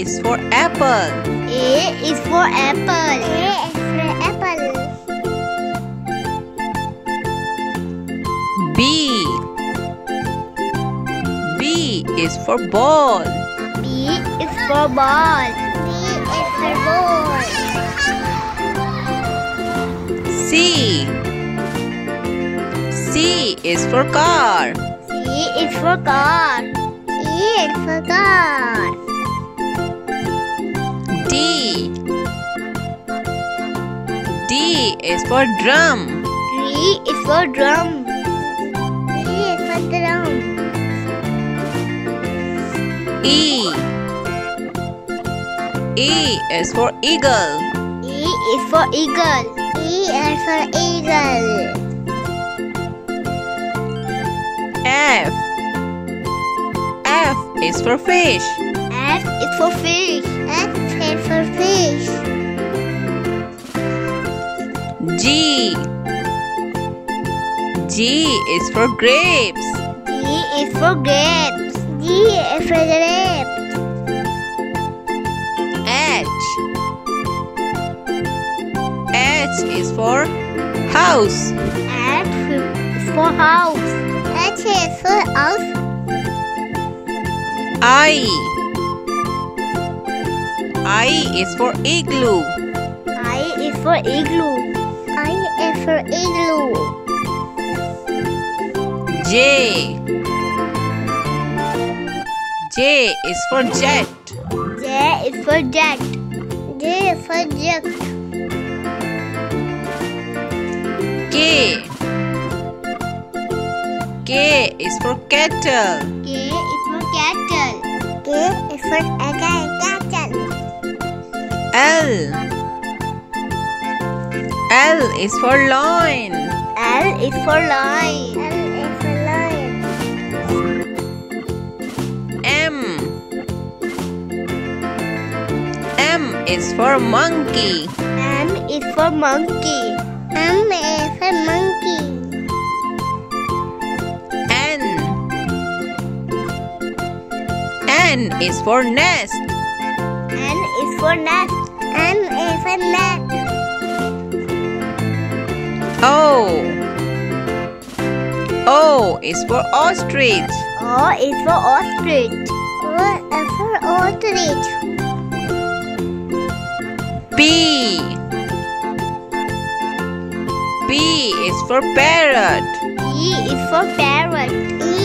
is for apple. A is for apple. A is for apple. B. B is for ball. B is for ball. B is for ball. C. C is for car. C is for car. C is for car. D. D is for drum. D is for drum. D is for drum. E. E is for eagle. E is for eagle. E is for eagle. F. F is for fish. F is for fish. F is for fish. G. G is for grapes. G is for grapes. G is for grapes. H. H is for house. H is for house. H is for house. I. I is for igloo. I is for igloo. I is for igloo. J. J is for jet. J is for jet. J is for jet. K. K is for kettle. Is for cattle. L. L is for loin. L is for lion. L is for lion. M. M is for monkey. M is for monkey. M is for monkey. N is for nest. N is for nest. N is for nest. O. O is for ostrich. O is for ostrich. O is for ostrich. P. P is for parrot. E is for parrot.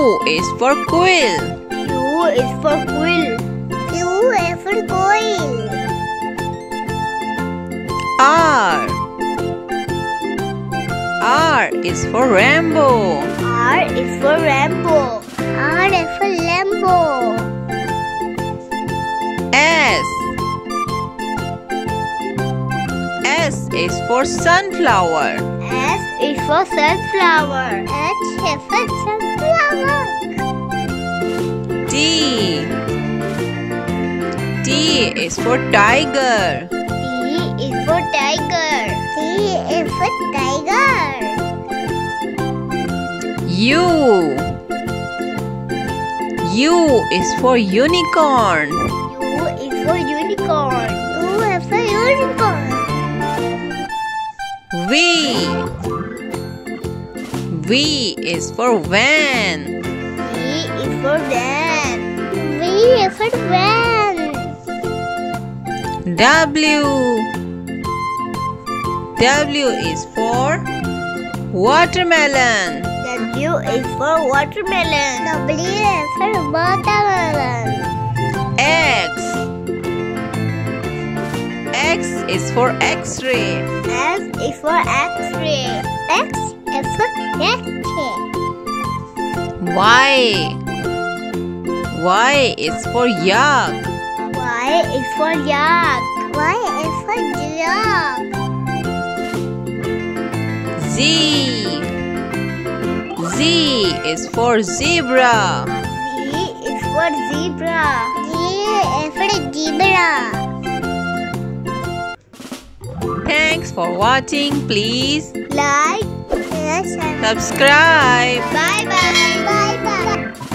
Q is for quill. Q is for quill. Q is for quill. R. R is for rainbow. R is for rainbow. R is for rainbow. S. S is for sunflower. S is for sunflower. S is for sunflower. D. D is for tiger. T is for tiger. T is for tiger. U. U is for unicorn. U is for unicorn. U is for unicorn. V. V is for van. V is for van. V is for van. W. W is for watermelon. W is for watermelon. W is for watermelon. X. X is for X-ray. X is for X-ray. X is for X-ray. Y. Y is for yak. Y is for yak. Y is for yak. Z. Z is for zebra. Z is for zebra. Z is for zebra. Thanks for watching. Please Like, Yes, subscribe. Bye bye. Bye bye.